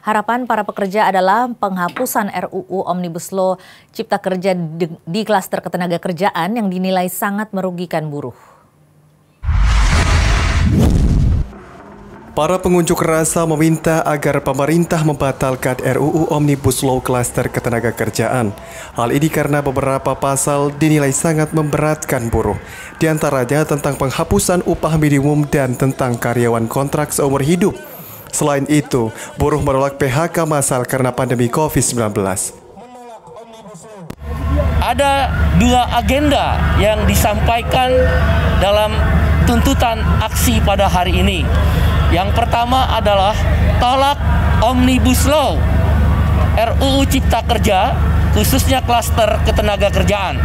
Harapan para pekerja adalah penghapusan RUU Omnibus Law Cipta Kerja di klaster ketenaga kerjaan yang dinilai sangat merugikan buruh. Para pengunjuk rasa meminta agar pemerintah membatalkan RUU Omnibus Law Cluster Ketenagakerjaan. Hal ini karena beberapa pasal dinilai sangat memberatkan buruh, di antaranya tentang penghapusan upah minimum dan tentang karyawan kontrak seumur hidup. Selain itu, buruh menolak PHK massal karena pandemi COVID-19. Ada dua agenda yang disampaikan dalam tuntutan aksi pada hari ini yang pertama adalah tolak Omnibus Law RUU Cipta Kerja khususnya klaster ketenaga kerjaan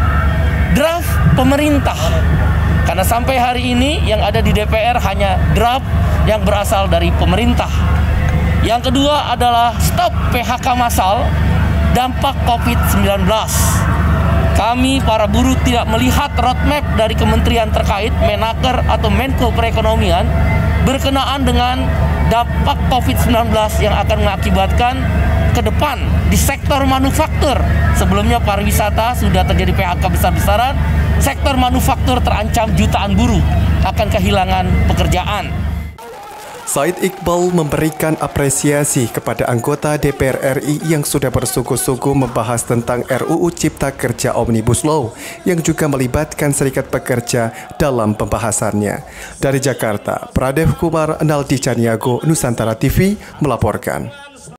draft pemerintah karena sampai hari ini yang ada di DPR hanya draft yang berasal dari pemerintah yang kedua adalah stop PHK massal dampak COVID-19 kami para buruh tidak melihat roadmap dari kementerian terkait, Menaker atau Menko Perekonomian berkenaan dengan dampak COVID-19 yang akan mengakibatkan ke depan di sektor manufaktur. Sebelumnya pariwisata sudah terjadi PHK besar-besaran, sektor manufaktur terancam jutaan buruh akan kehilangan pekerjaan. Said Iqbal memberikan apresiasi kepada anggota DPR RI yang sudah bersungguh-sungguh membahas tentang RUU Cipta Kerja Omnibus Law yang juga melibatkan serikat pekerja dalam pembahasannya. Dari Jakarta, Pradev Kumar Naldi Caniago, Nusantara TV melaporkan.